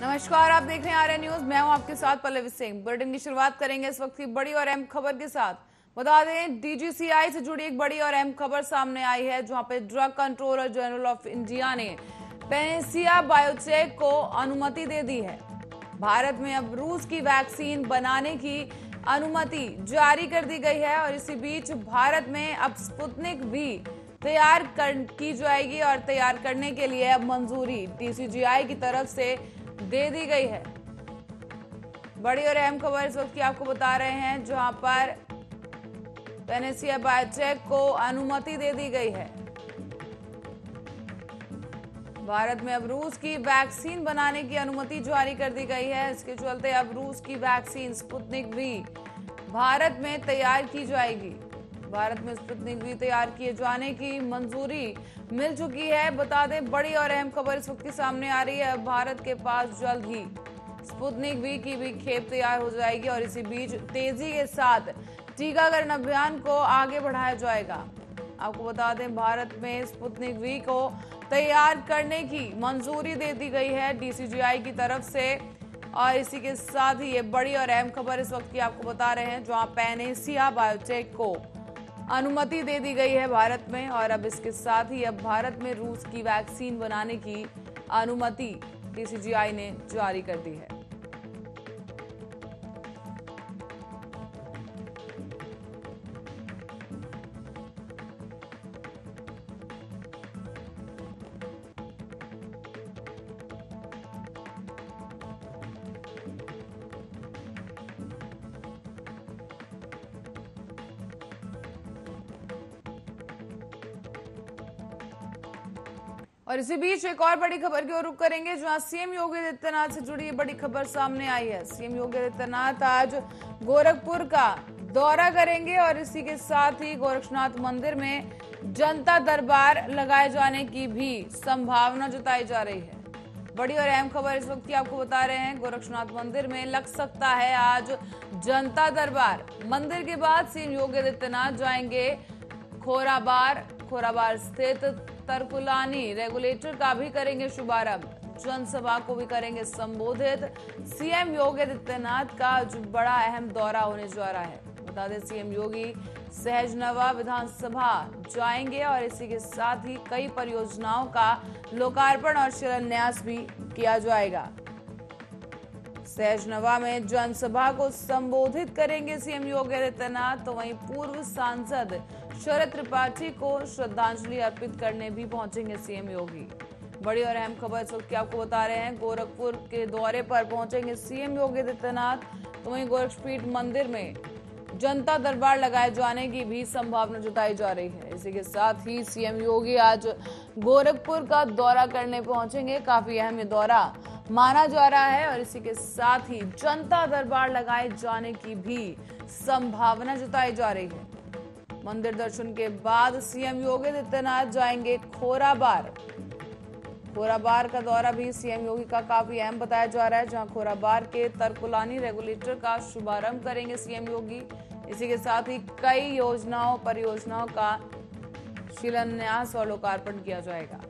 नमस्कार, आप देख रहे हैं आर्य न्यूज़। मैं हूँ आपके साथ पल्लवी सिंह। बुलेटिन की शुरुआत करेंगे इस वक्त की बड़ी और अहम खबर के साथ। बता दें डीजीसीआई से जुड़ी एक बड़ी और अहम खबर सामने आई है, जहाँ पे drug controller general of India ने पेनेसिया बायोटेक को अनुमति दे दी है। भारत में अब रूस की वैक्सीन बनाने की अनुमति जारी कर दी गई है और इसी बीच भारत में अब स्पुतनिक भी तैयार की जाएगी और तैयार करने के लिए अब मंजूरी। डीसीजीआई की तरफ़ से दे दी गई है। बड़ी और अहम खबर इस वक्त की आपको बता रहे हैं, जहाँ पर पेनेसिया बायोटेक को अनुमति दे दी गई है। भारत में अब रूस की वैक्सीन बनाने की अनुमति जारी कर दी गई है। इसके चलते अब रूस की वैक्सीन स्पुतनिक भी भारत में तैयार की जाएगी। भारत में स्पुतनिक भी तैयार किए जाने की मंजूरी मिल चुकी है। बता दें, बड़ी और अहम खबर इस वक्त की सामने आ रही है। भारत के पास जल्द ही स्पुतनिक वी की भी खेप तैयार हो जाएगी और इसी बीच तेज़ी के साथ टीकाकरण अभियान को आगे बढ़ाया जाएगा। आपको बता दें, भारत में स्पुतनिक वी को तैयार करने की मंजूरी दे दी गई है डीसीजीआई की तरफ़ से। और इसी के साथ ही ये बड़ी और अहम खबर इस वक्त की आपको बता रहे हैं, जहाँ पेनेसिया बायोटेक को अनुमति दे दी गई है भारत में और अब इसके साथ ही अब भारत में रूस की वैक्सीन बनाने की अनुमति डीसीजीआई ने जारी कर दी है। और इसी बीच एक और बड़ी खबर की ओर रुख करेंगे, जहाँ सीएम योगी आदित्यनाथ से जुड़ी बड़ी खबर सामने आई है। सीएम योगी आदित्यनाथ आज गोरखपुर का दौरा करेंगे और इसी के साथ ही गोरक्षनाथ मंदिर में जनता दरबार लगाए जाने की भी संभावना जताई जा रही है। बड़ी और अहम खबर इस वक्त की आपको बता रहे हैं, गोरक्षनाथ मंदिर में लग सकता है आज जनता दरबार। मंदिर के बाद सीएम योगी आदित्यनाथ जाएँगे खोराबार खोराबार स्थित तरकुलानी रेगुलेटर का भी करेंगे शुभारंभ। जनसभा को भी करेंगे संबोधित। सीएम योगी आदित्यनाथ का जो बड़ा अहम दौरा होने जा रहा है। बता दें, सीएम योगी सहजनवा विधानसभा जाएँगे और इसी के साथ ही कई परियोजनाओं का लोकार्पण और शिलान्यास भी किया जाएगा। सहजनवा में जनसभा को संबोधित करेंगे सीएम योगी आदित्यनाथ। तो वहीं पूर्व सांसद शरद त्रिपाठी को श्रद्धांजलि अर्पित करने भी पहुँचेंगे सीएम योगी। बड़ी और अहम खबर इस वक्त आपको बता रहे हैं, गोरखपुर के दौरे पर पहुँचेंगे सीएम योगी आदित्यनाथ। तो वहीं गोरखपीठ मंदिर में जनता दरबार लगाए जाने की भी संभावना जताई जा रही है। इसी के साथ ही सीएम योगी आज गोरखपुर का दौरा करने पहुँचेंगे। काफ़ी अहम दौरा माना जा रहा है और इसी के साथ ही जनता दरबार लगाए जाने की भी संभावना जताई जा रही है। मंदिर दर्शन के बाद सीएम योगी आदित्यनाथ जाएँगे खोराबार खोराबार का दौरा भी सीएम योगी का काफ़ी अहम बताया जा रहा है, जहाँ खोराबार के तरकुलानी रेगुलेटर का शुभारंभ करेंगे सीएम योगी। इसी के साथ ही कई योजनाओं, परियोजनाओं का शिलान्यास और लोकार्पण किया जाएगा।